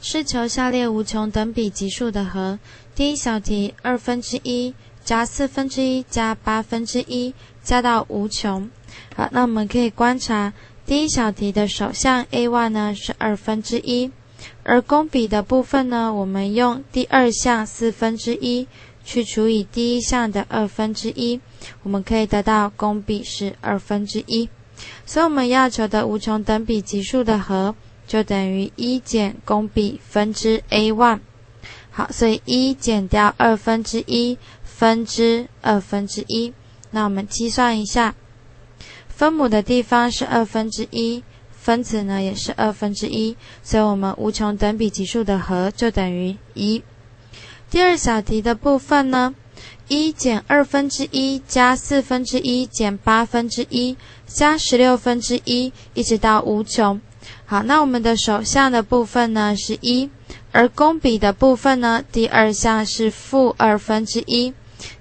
是求下列无穷等比级数的和。第一小题，二分之一加四分之一加八分之一加到无穷。好，那我们可以观察第一小题的首项 a1 呢是二分之一，而公比的部分呢，我们用第二项四分之一去除以第一项的二分之一，我们可以得到公比是二分之一。所以我们要求的无穷等比级数的和。就等于一减公比分之 a one，好，所以一减掉二分之一分之二分之一，那我们计算一下，分母的地方是二分之一，分子呢也是二分之一，所以我们无穷等比级数的和就等于一。第二小题的部分呢，一减二分之一加四分之一减八分之一加十六分之一，一直到无穷。好，那我们的首项的部分呢是一，而公比的部分呢，第二项是负二分之一，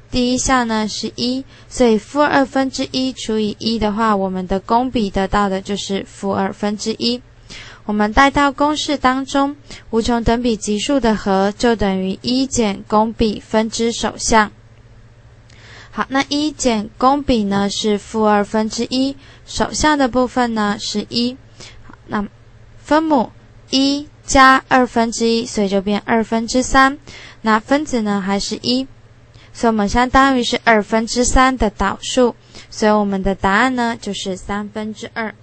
第一项呢是一，所以负二分之一除以一的话，我们的公比得到的就是负二分之一。我们带到公式当中，无穷等比级数的和就等于一减公比分之首项。好，那一减公比呢是负二分之一，首项的部分呢是一。那。分母一加二分之一，所以就变二分之三。那分子呢还是一，所以我们相当于是二分之三的导数。所以我们的答案呢就是三分之二。